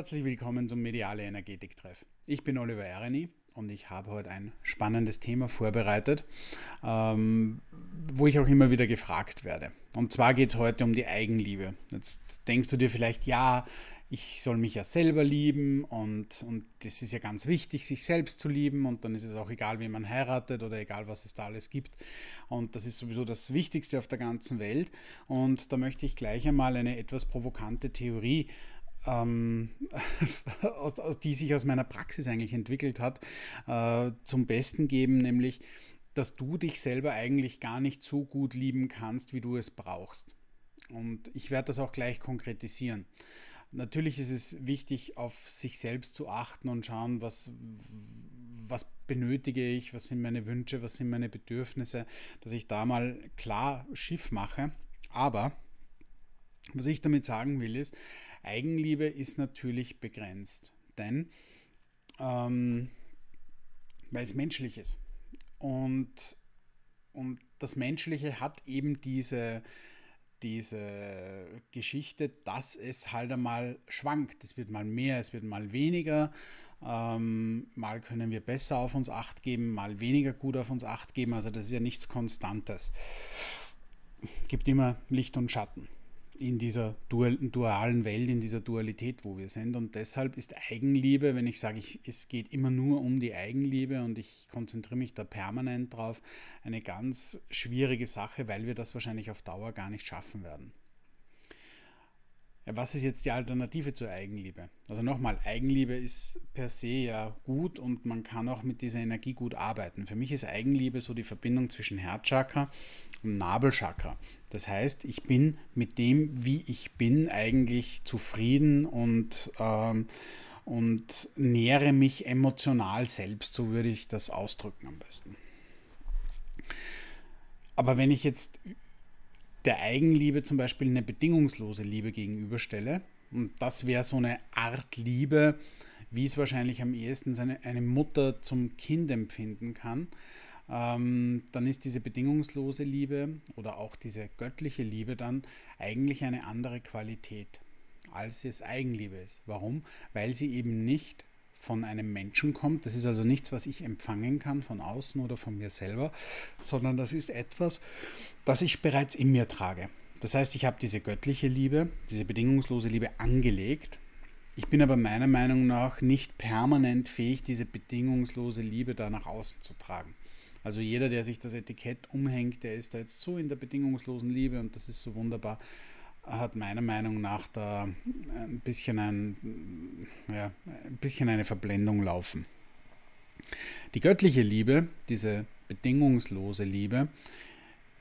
Herzlich willkommen zum Mediale Energetik-Treff. Ich bin Oliver Ereni und ich habe heute ein spannendes Thema vorbereitet, ähm, wo ich auch immer wieder gefragt werde. Und zwar geht es heute um die Eigenliebe. Jetzt denkst du dir vielleicht, ja, ich soll mich ja selber lieben und, und das ist ja ganz wichtig, sich selbst zu lieben und dann ist es auch egal, wie man heiratet oder egal, was es da alles gibt. Und das ist sowieso das Wichtigste auf der ganzen Welt. Und da möchte ich gleich einmal eine etwas provokante Theorie ähm, aus, aus, die sich aus meiner Praxis eigentlich entwickelt hat, äh, zum Besten geben, nämlich, dass du dich selber eigentlich gar nicht so gut lieben kannst, wie du es brauchst. Und ich werde das auch gleich konkretisieren. Natürlich ist es wichtig, auf sich selbst zu achten und schauen, was, was benötige ich, was sind meine Wünsche, was sind meine Bedürfnisse, dass ich da mal klar Schiff mache. Aber was ich damit sagen will, ist, Eigenliebe ist natürlich begrenzt, denn ähm, weil es menschlich ist. Und, und das Menschliche hat eben diese, diese Geschichte, dass es halt einmal schwankt. Es wird mal mehr, es wird mal weniger. Ähm, mal können wir besser auf uns acht geben, mal weniger gut auf uns acht geben. Also das ist ja nichts Konstantes. Es gibt immer Licht und Schatten in dieser dualen Welt, in dieser Dualität, wo wir sind. Und deshalb ist Eigenliebe, wenn ich sage, ich, es geht immer nur um die Eigenliebe und ich konzentriere mich da permanent drauf, eine ganz schwierige Sache, weil wir das wahrscheinlich auf Dauer gar nicht schaffen werden. Was ist jetzt die Alternative zur Eigenliebe? Also nochmal, Eigenliebe ist per se ja gut und man kann auch mit dieser Energie gut arbeiten. Für mich ist Eigenliebe so die Verbindung zwischen Herzchakra und Nabelchakra. Das heißt, ich bin mit dem, wie ich bin, eigentlich zufrieden und, ähm, und nähere mich emotional selbst, so würde ich das ausdrücken am besten. Aber wenn ich jetzt der Eigenliebe zum Beispiel eine bedingungslose Liebe gegenüberstelle. Und das wäre so eine Art Liebe, wie es wahrscheinlich am ehesten seine, eine Mutter zum Kind empfinden kann. Ähm, dann ist diese bedingungslose Liebe oder auch diese göttliche Liebe dann eigentlich eine andere Qualität, als es Eigenliebe ist. Warum? Weil sie eben nicht von einem Menschen kommt. Das ist also nichts, was ich empfangen kann von außen oder von mir selber, sondern das ist etwas, das ich bereits in mir trage. Das heißt, ich habe diese göttliche Liebe, diese bedingungslose Liebe angelegt. Ich bin aber meiner Meinung nach nicht permanent fähig, diese bedingungslose Liebe da nach außen zu tragen. Also jeder, der sich das Etikett umhängt, der ist da jetzt so in der bedingungslosen Liebe und das ist so wunderbar hat meiner Meinung nach da ein bisschen, ein, ja, ein bisschen eine Verblendung laufen. Die göttliche Liebe, diese bedingungslose Liebe,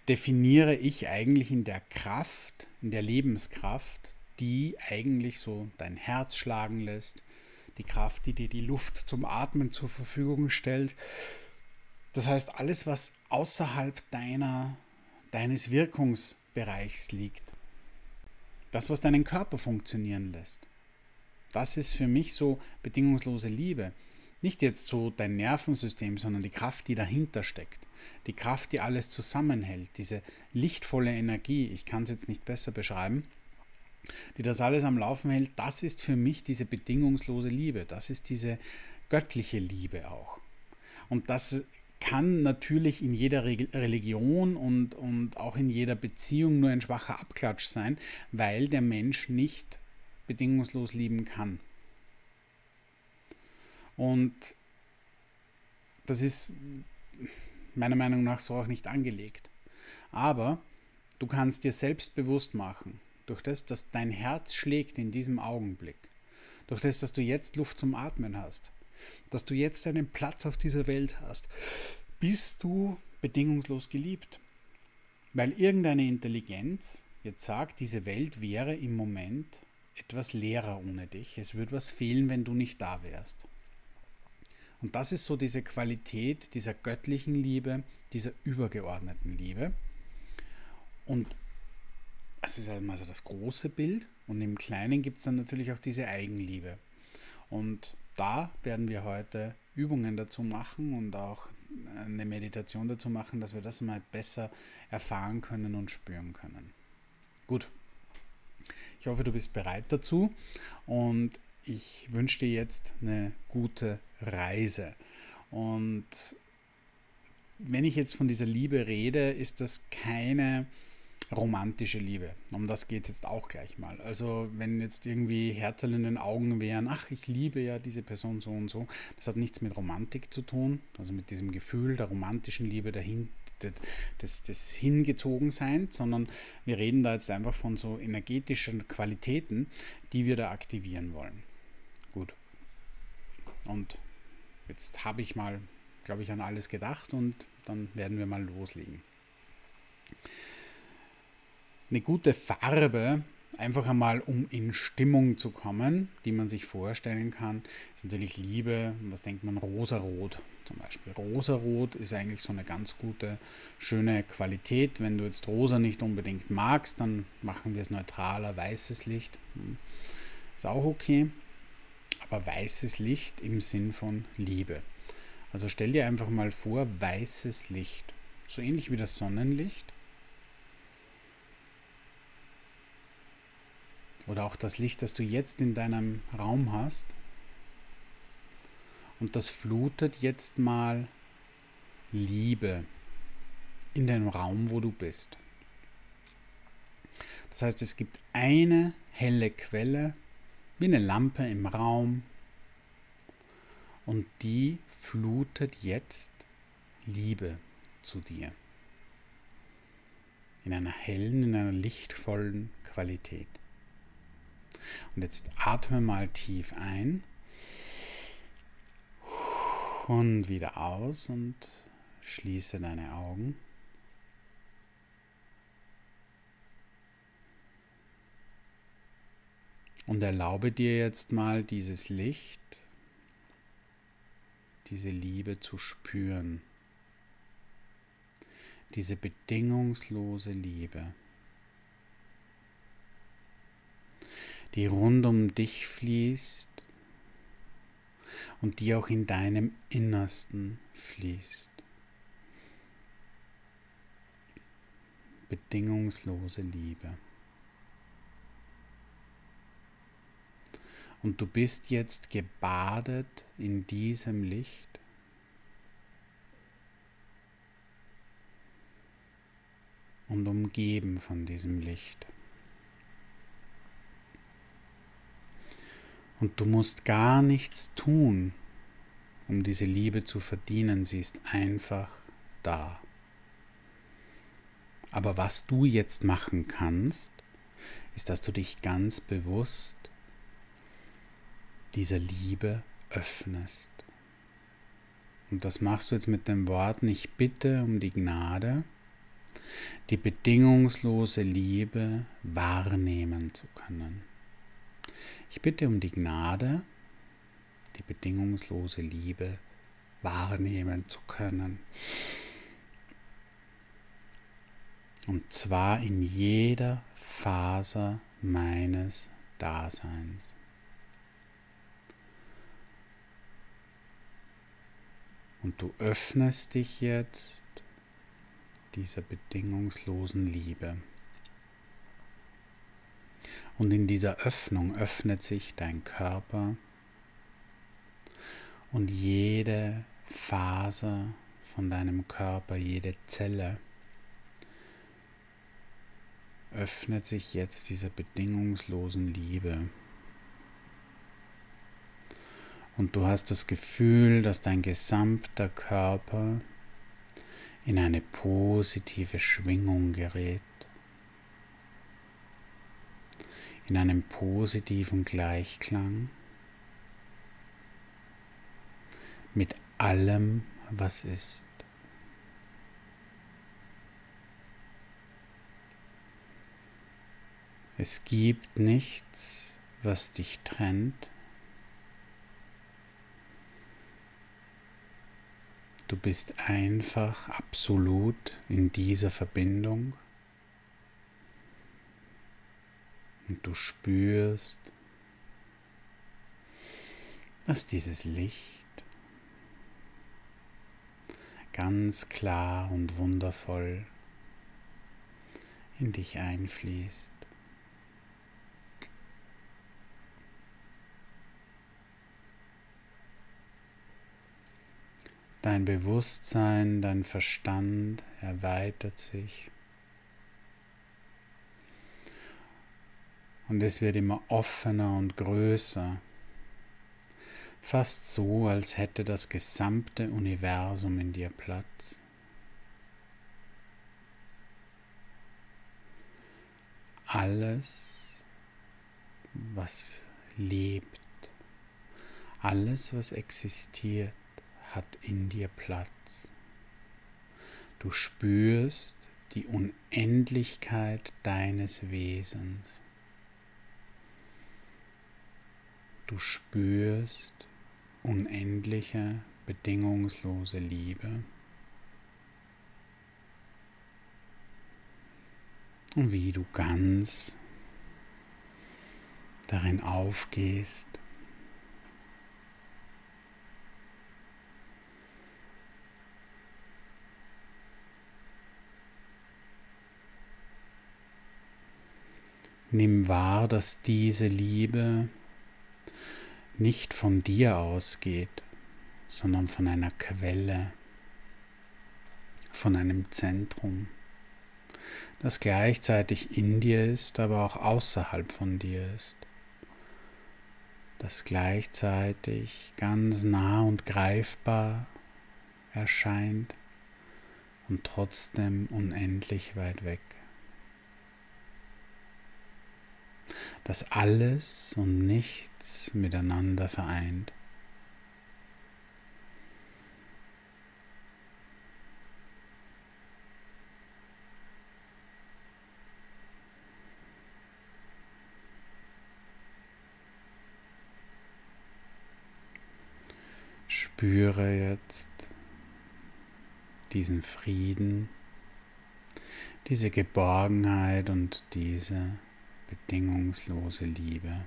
definiere ich eigentlich in der Kraft, in der Lebenskraft, die eigentlich so dein Herz schlagen lässt, die Kraft, die dir die Luft zum Atmen zur Verfügung stellt. Das heißt, alles, was außerhalb deiner, deines Wirkungsbereichs liegt, das, was deinen Körper funktionieren lässt. Das ist für mich so bedingungslose Liebe. Nicht jetzt so dein Nervensystem, sondern die Kraft, die dahinter steckt. Die Kraft, die alles zusammenhält. Diese lichtvolle Energie, ich kann es jetzt nicht besser beschreiben, die das alles am Laufen hält. Das ist für mich diese bedingungslose Liebe. Das ist diese göttliche Liebe auch. Und das kann natürlich in jeder Religion und, und auch in jeder Beziehung nur ein schwacher Abklatsch sein, weil der Mensch nicht bedingungslos lieben kann. Und das ist meiner Meinung nach so auch nicht angelegt. Aber du kannst dir selbst bewusst machen, durch das, dass dein Herz schlägt in diesem Augenblick, durch das, dass du jetzt Luft zum Atmen hast, dass du jetzt einen Platz auf dieser Welt hast, bist du bedingungslos geliebt. Weil irgendeine Intelligenz jetzt sagt, diese Welt wäre im Moment etwas leerer ohne dich. Es würde was fehlen, wenn du nicht da wärst. Und das ist so diese Qualität dieser göttlichen Liebe, dieser übergeordneten Liebe. Und das ist einmal so das große Bild. Und im Kleinen gibt es dann natürlich auch diese Eigenliebe. Und da werden wir heute Übungen dazu machen und auch eine Meditation dazu machen, dass wir das mal besser erfahren können und spüren können. Gut. Ich hoffe, du bist bereit dazu und ich wünsche dir jetzt eine gute Reise. Und wenn ich jetzt von dieser Liebe rede, ist das keine romantische Liebe. Um das geht es jetzt auch gleich mal. Also wenn jetzt irgendwie Herzl in den Augen wären, ach, ich liebe ja diese Person so und so, das hat nichts mit Romantik zu tun, also mit diesem Gefühl der romantischen Liebe dahin, des, des Hingezogenseins, sondern wir reden da jetzt einfach von so energetischen Qualitäten, die wir da aktivieren wollen. Gut. Und jetzt habe ich mal, glaube ich, an alles gedacht und dann werden wir mal loslegen eine gute Farbe, einfach einmal um in Stimmung zu kommen, die man sich vorstellen kann, ist natürlich Liebe. Was denkt man? Rosarot zum Beispiel. Rosarot ist eigentlich so eine ganz gute, schöne Qualität. Wenn du jetzt rosa nicht unbedingt magst, dann machen wir es neutraler, weißes Licht. Hm. Ist auch okay. Aber weißes Licht im Sinn von Liebe. Also stell dir einfach mal vor, weißes Licht. So ähnlich wie das Sonnenlicht oder auch das Licht, das du jetzt in deinem Raum hast. Und das flutet jetzt mal Liebe in den Raum, wo du bist. Das heißt, es gibt eine helle Quelle, wie eine Lampe im Raum, und die flutet jetzt Liebe zu dir. In einer hellen, in einer lichtvollen Qualität. Und jetzt atme mal tief ein und wieder aus und schließe deine Augen. Und erlaube dir jetzt mal dieses Licht, diese Liebe zu spüren, diese bedingungslose Liebe. Die rund um dich fließt und die auch in deinem Innersten fließt. Bedingungslose Liebe. Und du bist jetzt gebadet in diesem Licht. Und umgeben von diesem Licht. Und du musst gar nichts tun, um diese Liebe zu verdienen. Sie ist einfach da. Aber was du jetzt machen kannst, ist, dass du dich ganz bewusst dieser Liebe öffnest. Und das machst du jetzt mit den Worten, ich bitte um die Gnade, die bedingungslose Liebe wahrnehmen zu können. Ich bitte um die Gnade, die bedingungslose Liebe wahrnehmen zu können. Und zwar in jeder Phase meines Daseins. Und du öffnest dich jetzt dieser bedingungslosen Liebe. Und in dieser Öffnung öffnet sich dein Körper und jede Faser von deinem Körper, jede Zelle öffnet sich jetzt dieser bedingungslosen Liebe. Und du hast das Gefühl, dass dein gesamter Körper in eine positive Schwingung gerät. In einem positiven Gleichklang mit allem, was ist. Es gibt nichts, was dich trennt. Du bist einfach absolut in dieser Verbindung. Und du spürst, dass dieses Licht ganz klar und wundervoll in dich einfließt. Dein Bewusstsein, dein Verstand erweitert sich. Und es wird immer offener und größer. Fast so, als hätte das gesamte Universum in dir Platz. Alles, was lebt, alles, was existiert, hat in dir Platz. Du spürst die Unendlichkeit deines Wesens. Du spürst unendliche, bedingungslose Liebe. Und wie du ganz darin aufgehst, Nimm wahr, dass diese Liebe nicht von dir ausgeht, sondern von einer Quelle, von einem Zentrum, das gleichzeitig in dir ist, aber auch außerhalb von dir ist, das gleichzeitig ganz nah und greifbar erscheint und trotzdem unendlich weit weg. Das alles und nichts miteinander vereint. Spüre jetzt diesen Frieden, diese Geborgenheit und diese bedingungslose Liebe.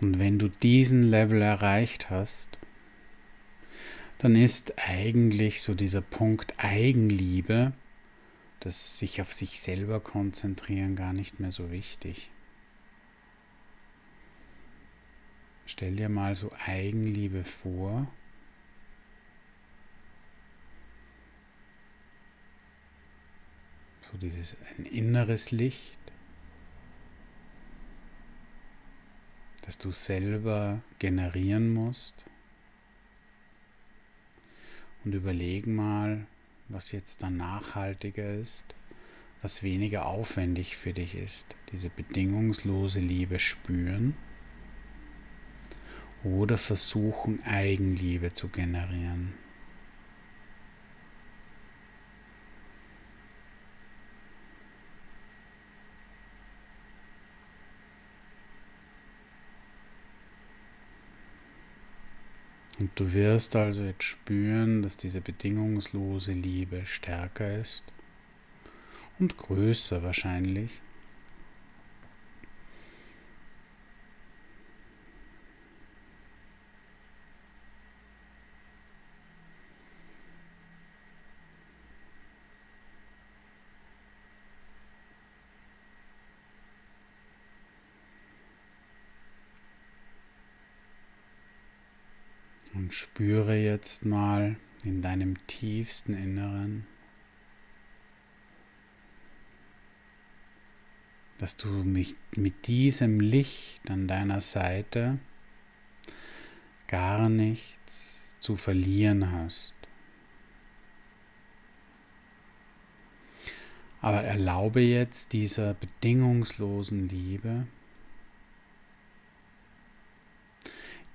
Und wenn du diesen Level erreicht hast, dann ist eigentlich so dieser Punkt Eigenliebe, das sich auf sich selber konzentrieren, gar nicht mehr so wichtig. Stell dir mal so Eigenliebe vor. So dieses ein inneres Licht, das du selber generieren musst. Und überleg mal, was jetzt dann nachhaltiger ist, was weniger aufwendig für dich ist. Diese bedingungslose Liebe spüren oder versuchen, Eigenliebe zu generieren. Und du wirst also jetzt spüren, dass diese bedingungslose Liebe stärker ist und größer wahrscheinlich. Und spüre jetzt mal in deinem tiefsten Inneren, dass du mit, mit diesem Licht an deiner Seite gar nichts zu verlieren hast. Aber erlaube jetzt dieser bedingungslosen Liebe,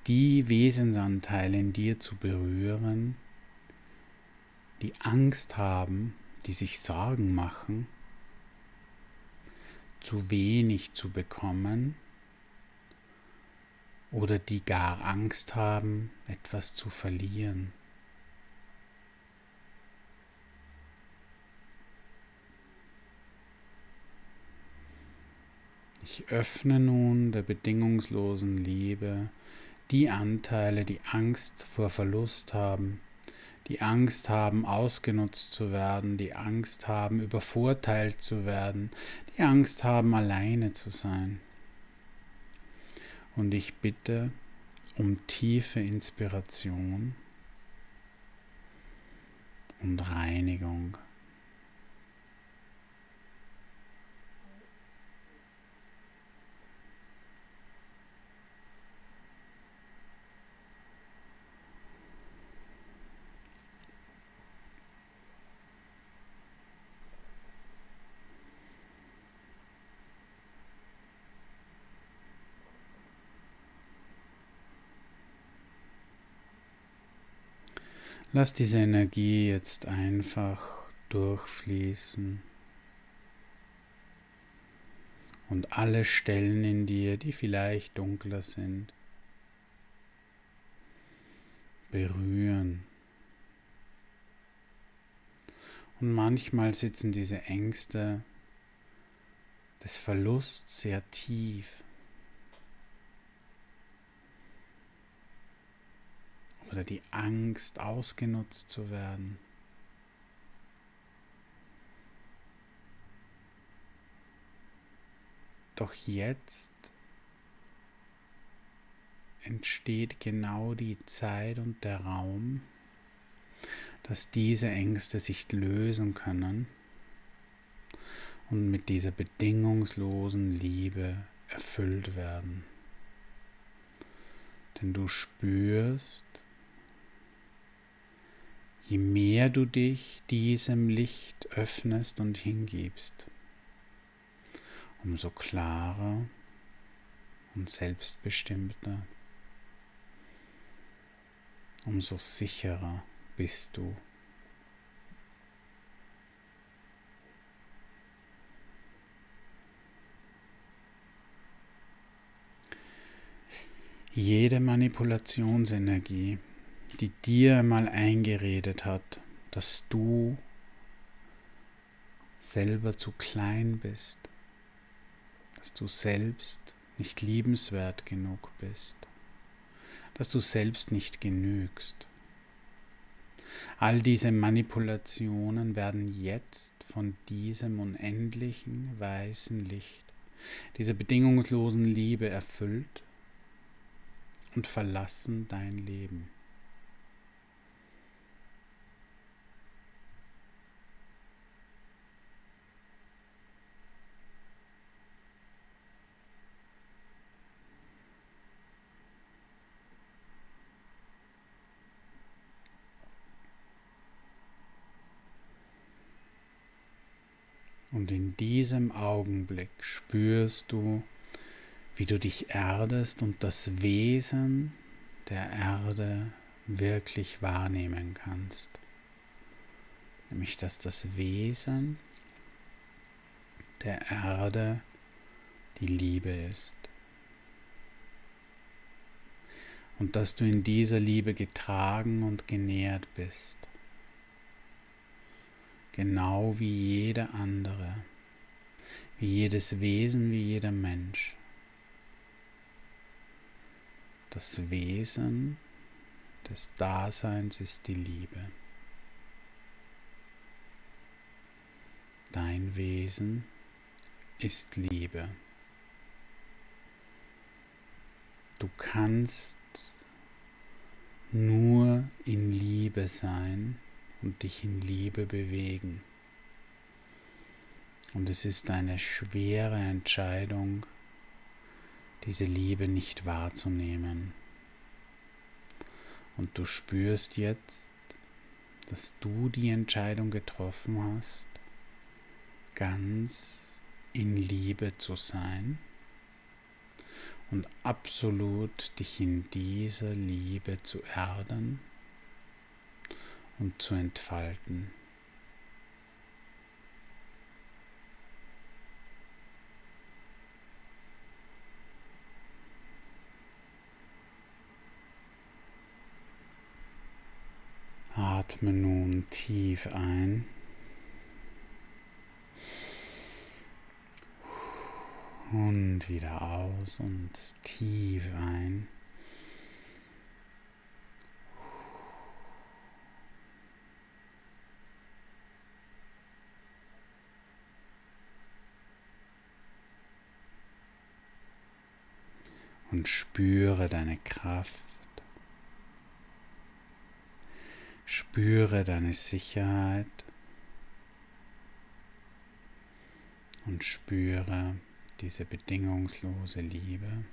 die Wesensanteile in dir zu berühren, die Angst haben, die sich Sorgen machen, zu wenig zu bekommen oder die gar Angst haben, etwas zu verlieren. Ich öffne nun der bedingungslosen Liebe die Anteile, die Angst vor Verlust haben, die Angst haben, ausgenutzt zu werden, die Angst haben, übervorteilt zu werden, die Angst haben, alleine zu sein. Und ich bitte um tiefe Inspiration und Reinigung. Lass diese Energie jetzt einfach durchfließen und alle Stellen in dir, die vielleicht dunkler sind, berühren. Und manchmal sitzen diese Ängste des Verlusts sehr tief. Oder die Angst, ausgenutzt zu werden. Doch jetzt entsteht genau die Zeit und der Raum, dass diese Ängste sich lösen können und mit dieser bedingungslosen Liebe erfüllt werden. Denn du spürst, je mehr du dich diesem Licht öffnest und hingibst, umso klarer und selbstbestimmter, umso sicherer bist du. Jede Manipulationsenergie die dir einmal eingeredet hat, dass du selber zu klein bist, dass du selbst nicht liebenswert genug bist, dass du selbst nicht genügst. All diese Manipulationen werden jetzt von diesem unendlichen weißen Licht, dieser bedingungslosen Liebe erfüllt und verlassen dein Leben. Und in diesem Augenblick spürst du, wie du dich erdest und das Wesen der Erde wirklich wahrnehmen kannst. Nämlich, dass das Wesen der Erde die Liebe ist. Und dass du in dieser Liebe getragen und genährt bist genau wie jeder andere, wie jedes Wesen, wie jeder Mensch. Das Wesen des Daseins ist die Liebe. Dein Wesen ist Liebe. Du kannst nur in Liebe sein und dich in Liebe bewegen. Und es ist eine schwere Entscheidung, diese Liebe nicht wahrzunehmen. Und du spürst jetzt, dass du die Entscheidung getroffen hast, ganz in Liebe zu sein und absolut dich in dieser Liebe zu erden und zu entfalten. Atme nun tief ein und wieder aus und tief ein. Und spüre deine Kraft. Spüre deine Sicherheit und spüre diese bedingungslose Liebe.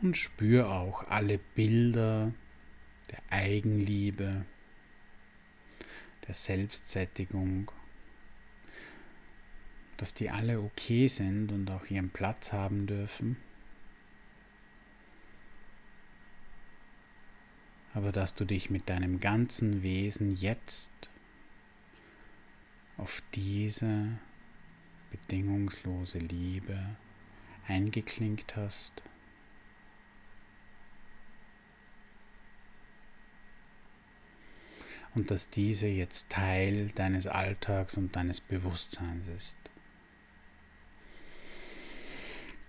Und spür auch alle Bilder der Eigenliebe, der Selbstsättigung, dass die alle okay sind und auch ihren Platz haben dürfen. aber dass du dich mit deinem ganzen Wesen jetzt auf diese bedingungslose Liebe eingeklinkt hast. Und dass diese jetzt Teil deines Alltags und deines Bewusstseins ist.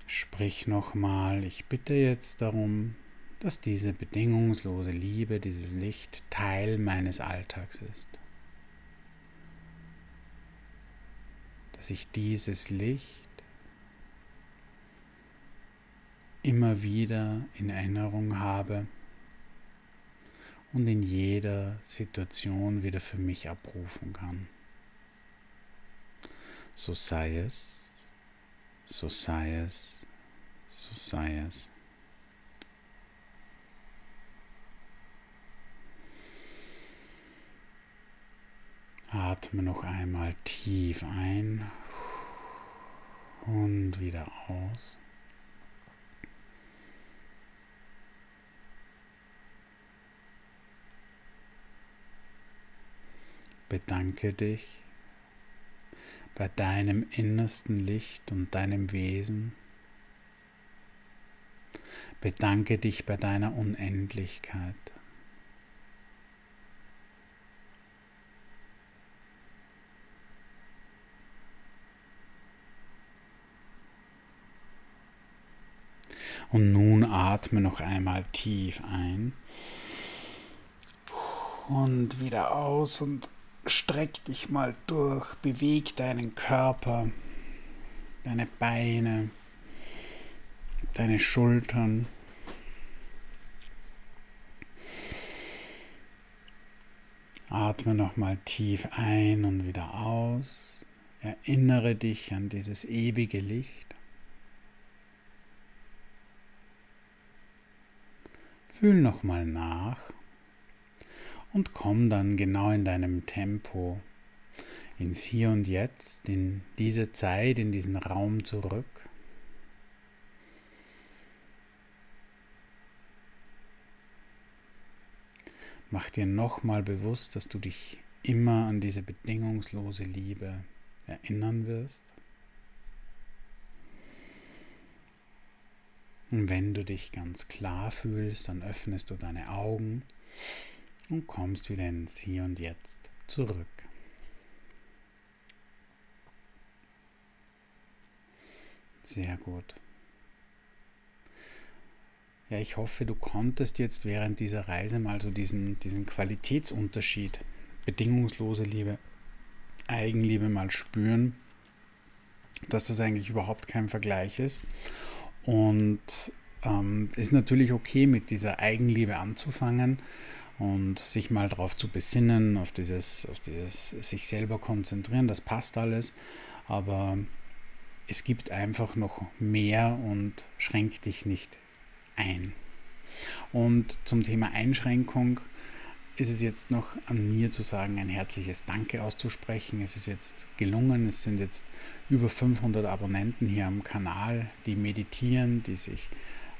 Sprich nochmal, ich bitte jetzt darum, dass diese bedingungslose Liebe, dieses Licht Teil meines Alltags ist. Dass ich dieses Licht immer wieder in Erinnerung habe und in jeder Situation wieder für mich abrufen kann. So sei es, so sei es, so sei es. Atme noch einmal tief ein und wieder aus. Bedanke dich bei deinem innersten Licht und deinem Wesen. Bedanke dich bei deiner Unendlichkeit. Und nun atme noch einmal tief ein und wieder aus und streck dich mal durch, beweg deinen Körper, deine Beine, deine Schultern. Atme nochmal tief ein und wieder aus. Erinnere dich an dieses ewige Licht. Fühl nochmal nach und komm dann genau in deinem Tempo ins Hier und Jetzt, in diese Zeit, in diesen Raum zurück. Mach dir nochmal bewusst, dass du dich immer an diese bedingungslose Liebe erinnern wirst. Und wenn du dich ganz klar fühlst, dann öffnest du deine Augen und kommst wieder ins Hier und Jetzt zurück. Sehr gut. Ja, ich hoffe, du konntest jetzt während dieser Reise mal so diesen, diesen Qualitätsunterschied, bedingungslose Liebe, Eigenliebe mal spüren, dass das eigentlich überhaupt kein Vergleich ist und ähm, ist natürlich okay, mit dieser Eigenliebe anzufangen und sich mal darauf zu besinnen, auf dieses, auf dieses sich selber konzentrieren, das passt alles. Aber es gibt einfach noch mehr und schränkt dich nicht ein. Und zum Thema Einschränkung ist es jetzt noch an mir zu sagen, ein herzliches Danke auszusprechen. Es ist jetzt gelungen. Es sind jetzt über 500 Abonnenten hier am Kanal, die meditieren, die sich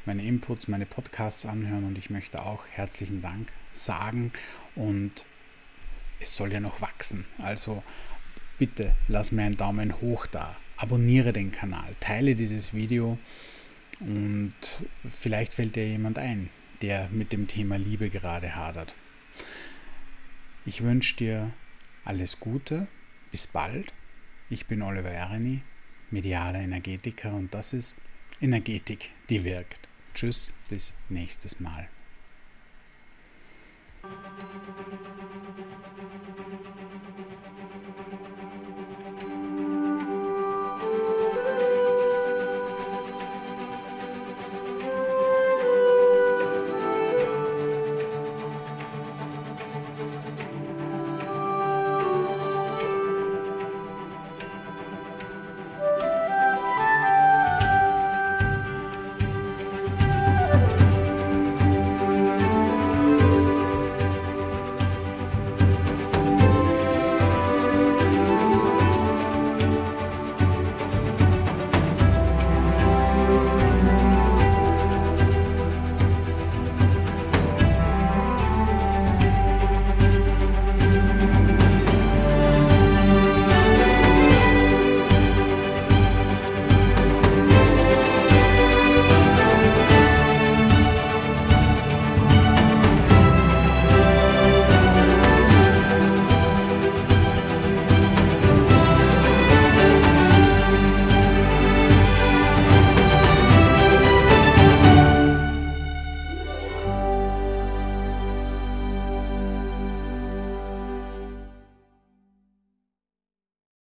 meine Inputs, meine Podcasts anhören und ich möchte auch herzlichen Dank sagen und es soll ja noch wachsen. Also bitte lass mir einen Daumen hoch da, abonniere den Kanal, teile dieses Video Und vielleicht fällt dir jemand ein, der mit dem Thema Liebe gerade hadert. Ich wünsche dir alles Gute, bis bald. Ich bin Oliver Ereni, medialer Energetiker und das ist Energetik, die wirkt. Tschüss, bis nächstes Mal.